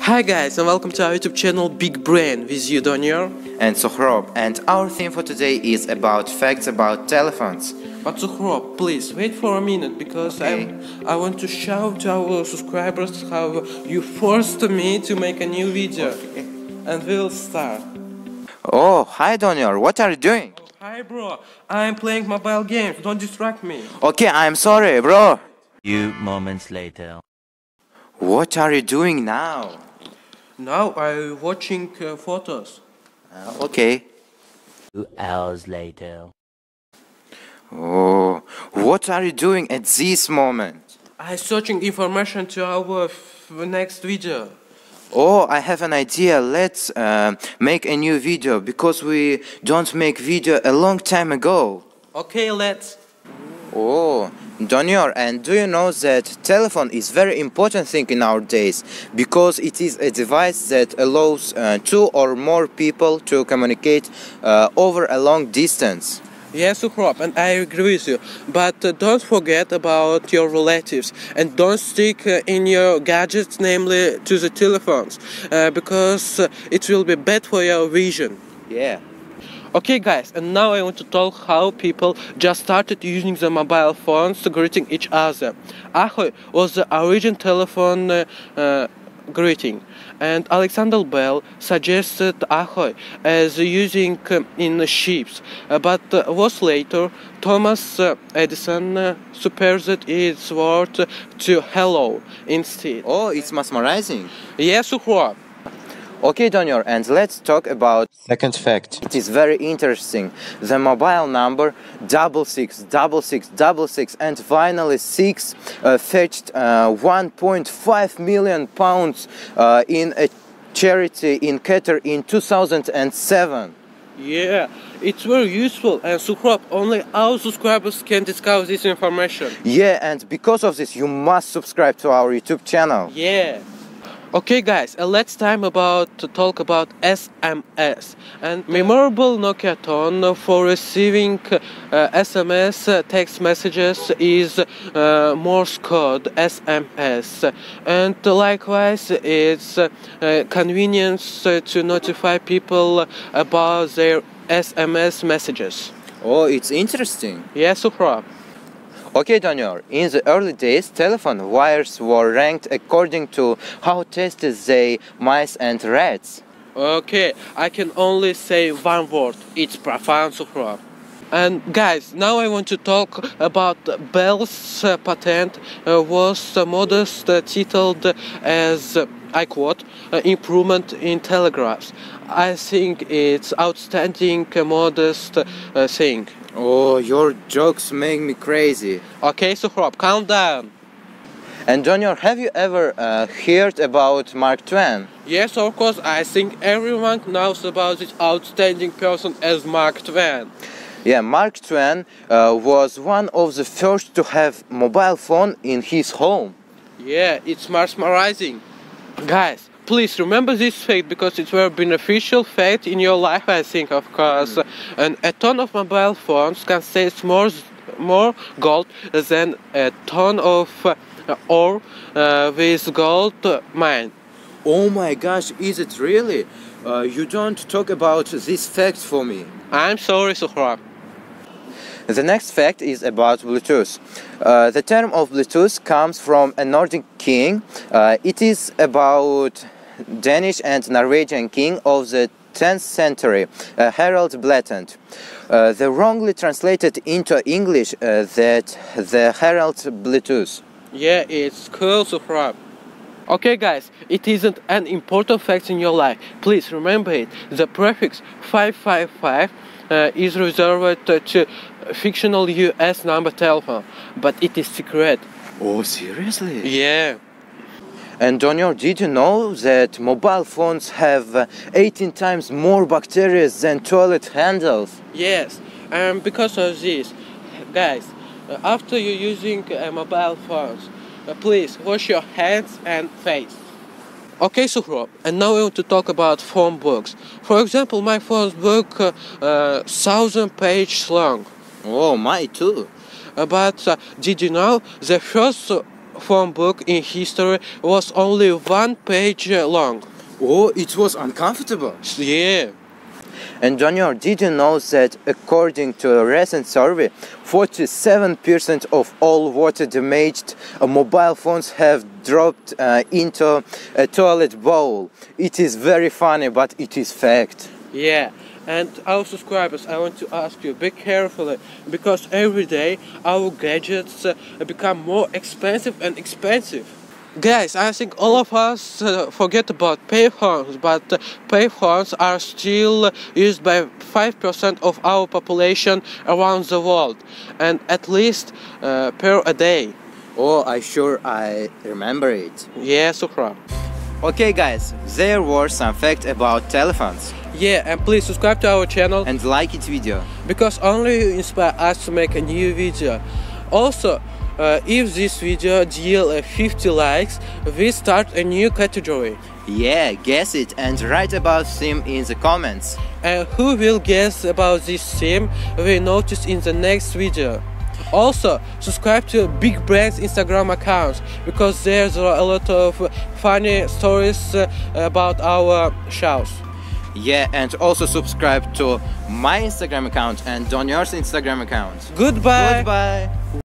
Hi guys and welcome to our YouTube channel Big Brain with you Doniyor. and Suhrob and our theme for today is about facts about telephones. But Suhrob, please wait for a minute because Okay. I'm, I want to show to our subscribers how you forced me to make a new video. And we'll start. Oh, hi Doniyor, what are you doing? Oh, hi bro, I'm playing mobile games, don't distract me. Okay, I'm sorry, bro. Few moments later. What are you doing now? Now I'm watching uh, photos. Uh, okay. Two hours later. Oh, what are you doing at this moment? I'm searching information to our f- next video. Oh, I have an idea. Let's uh, make a new video because we don't make video a long time ago. Okay, let's. Oh, Doniyor, and do you know that telephone is very important thing in our days because it is a device that allows uh, two or more people to communicate uh, over a long distance. Yes, Suhrob, and I agree with you. But uh, don't forget about your relatives and don't stick uh, in your gadgets, namely to the telephones, uh, because uh, it will be bad for your vision. Yeah. Okay, guys, and now I want to talk how people just started using the mobile phones to greeting each other. Ahoy was the origin telephone uh, uh, greeting, and Alexander Bell suggested Ahoy as using uh, in ships, uh, but uh, was later Thomas uh, Edison uh, superseded its word to hello instead. Oh, it's mesmerizing. Yes, Suhrob. Okay, Doniyor, and let's talk about second fact. It is very interesting. The mobile number double six, double six, double six, and finally six uh, fetched uh, 1.5 million pounds uh, in a charity in Qatar in 2007. Yeah, it's very useful and Suhrob, only our subscribers can discover this information. Yeah, and because of this, you must subscribe to our YouTube channel. Yeah. Okay, guys, uh, let's time about to talk about SMS and memorable Nokia tone for receiving uh, SMS uh, text messages is uh, Morse code SMS, and likewise it's uh, uh, convenience to notify people about their SMS messages. Oh, it's interesting. Yes, Suhrob. Okay, Daniel, in the early days, telephone wires were ranked according to how tasty they mice and rats. Okay, I can only say one word. It's profound, Suhrob. And guys, now I want to talk about Bell's uh, patent uh, was uh, modest uh, titled as I quote uh, improvement in telegraphs. I think it's outstanding uh, modest uh, thing. Oh, your jokes make me crazy. Okay, Suhrob, calm down. And Daniel, have you ever uh, heard about Mark Twain? Yes, of course, I think everyone knows about this outstanding person as Mark Twain. Yeah, Mark Twain uh, was one of the first to have mobile phone in his home. Yeah, it's mesmerizing. Guys, please remember this fact because it's very beneficial fact in your life, I think, of course. And a ton of mobile phones can save more, more gold than a ton of uh, ore uh, with gold mine. Oh my gosh, is it really? Uh, you don't talk about this fact for me. I'm sorry, Suhrob. The next fact is about Bluetooth. Uh, the term of Bluetooth comes from a Nordic king. Uh, it is about Danish and Norwegian king of the 10th century, uh, Harald Blåtand. Uh, they wrongly translated into English uh, that the Harald Bluetooth. Yeah, it's cool, Suhrob. Okay, guys, it isn't an important fact in your life. Please remember it. The prefix 555 uh, is reserved to fictional US number telephone, but it is secret. Oh, seriously? Yeah. And Doniyor, did you know that mobile phones have uh, 18 times more bacteria than toilet handles? Yes, and because of this, guys, uh, after you're using uh, mobile phones, uh, please wash your hands and face. Okay, Suhrob, and now we want to talk about phone books. For example, my phone book uh, uh, thousand pages long. Oh, my too. Uh, but uh, did you know the first uh, phone book in history was only one page long. Oh, it was uncomfortable. Yeah. And Junior, did you know that according to a recent survey, 47% of all water damaged uh, mobile phones have dropped uh, into a toilet bowl? It is very funny, but it is fact. Yeah, and our subscribers, I want to ask you, be careful because every day our gadgets uh, become more expensive and expensive. Guys, I think all of us uh, forget about payphones, but uh, payphones are still used by 5% of our population around the world, and at least uh, per a day. Oh, I sure I remember it. Yeah, Sukra. Okay, guys, there were some facts about telephones. Yeah, and please subscribe to our channel And like it video. because only you inspire us to make a new video. Also, uh, if this video deal uh, 50 likes, we start a new category. Yeah, guess it and write about them in the comments. And who will guess about this theme, we notice in the next video. Also, subscribe to Big Brain's Instagram account because there's a lot of funny stories uh, about our shows. Yeah, and also subscribe to my Instagram account and Doniyor's Instagram account. Goodbye. Goodbye.